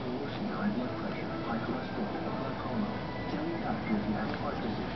high cardiac pressure, high cholesterol, glaucoma. Tell your doctor heart disease.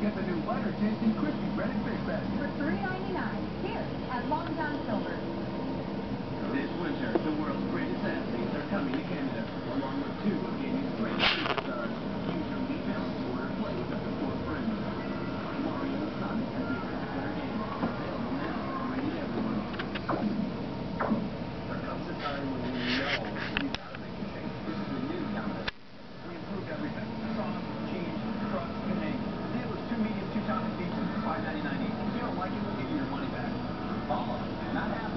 Get the new butter tasting crispy breaded fish bread. For $3.99 here at Long John Silver. This winter, the world's greatest athletes are coming to Canada. $5.99 each. If you don't like it, we'll give you your money back. Follow us and not have